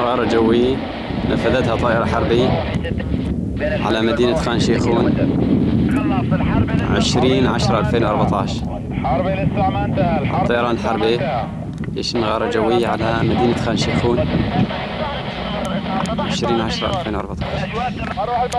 غارة جوية نفذتها طائرة حربية على مدينة خان شيخون 20 10 2014 طيران حربي جيش غارة جوية على مدينة خان شيخون 20 10 2014